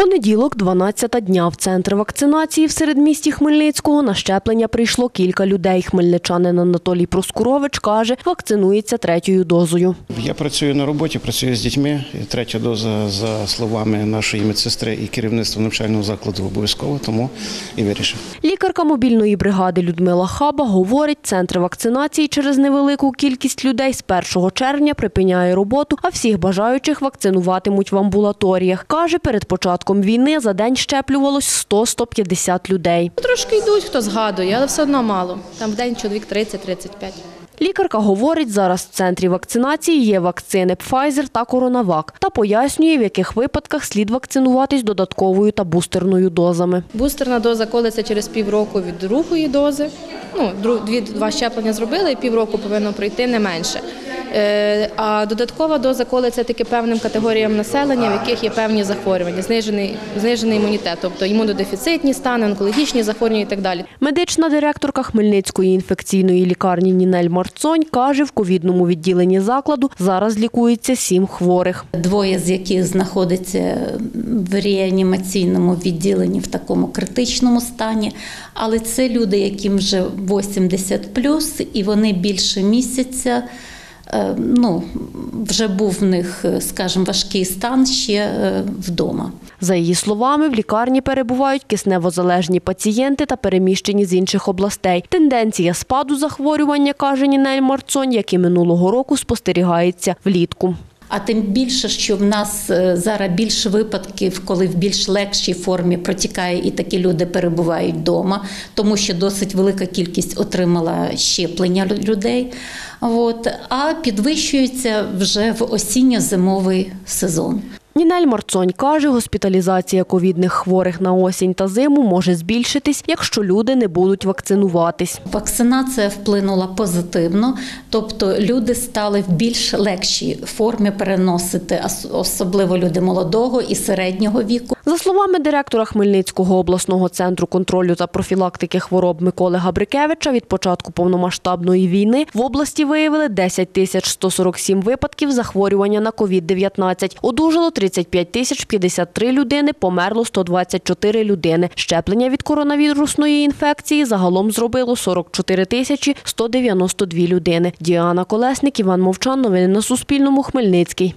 Понеділок, 12-та дня. В центр вакцинації в середмісті Хмельницького на щеплення прийшло кілька людей. Хмельничанин Анатолій Проскурович каже, вакцинується третьою дозою. Я працюю на роботі, працюю з дітьми. Третя доза, за словами нашої медсестри і керівництва навчального закладу, обов'язково, тому і вирішив. Лікарка мобільної бригади Людмила Хаба говорить, центр вакцинації через невелику кількість людей з 1 червня припиняє роботу, а всіх бажаючих вакцинуватимуть в амбулаторіях. Каже, перед початком війни за день щеплювалось 100-150 людей. Трошки йдуть, хто згадує, але все одно мало. Там в день чоловік 30-35. Лікарка говорить, зараз в центрі вакцинації є вакцини Pfizer та Коронавак та пояснює, в яких випадках слід вакцинуватись додатковою та бустерною дозами. Бустерна доза колиться через півроку від другої дози. Ну, дві, два щеплення зробили, і півроку повинно пройти не менше. Е, а додаткова доза колиться тільки певним категоріям населення, в яких є певні захворювання, знижений, знижений імунітет, тобто імунодефіцитні стани, онкологічні захворювання і так далі. Медична директорка Хмельницької інфекційної лікарні Нінель Марцонь каже, в ковідному відділенні закладу зараз лікується сім хворих. двоє з яких знаходяться в реанімаційному відділенні в такому критичному стані. Але це люди, яким вже 80 і вони більше місяця. Е, Ну, вже був в них, е, скажімо, важкий стан ще е, вдома. За її словами, в лікарні перебувають кисневозалежні пацієнти та переміщені з інших областей. Тенденція спаду захворювання, каже Нінель Марцонь, як і минулого року спостерігається влітку. А тим більше, що в нас е, зараз більше випадків, коли в більш легшій формі протікає, і такі люди перебувають вдома, тому що досить велика кількість отримала щеплення людей. От, а підвищується вже в осінньо-зимовий сезон. Нінель Марцонь каже, госпіталізація ковідних хворих на осінь та зиму може збільшитись, якщо люди не будуть вакцинуватись. Вакцинація вплинула позитивно, тобто люди стали в більш легшій формі переносити, ос- особливо люди молодого і середнього віку. За словами директора Хмельницького обласного центру контролю та профілактики хвороб Миколи Габрикевича, від початку повномасштабної війни в області виявили 10 тисяч 147 випадків захворювання на COVID-19. Одужало 35 тисяч 53 людини, померло 124 людини. Щеплення від коронавірусної інфекції загалом зробило 44 тисячі 192 людини. Діана Колесник, Іван Мовчан. Новини на Суспільному. Хмельницький.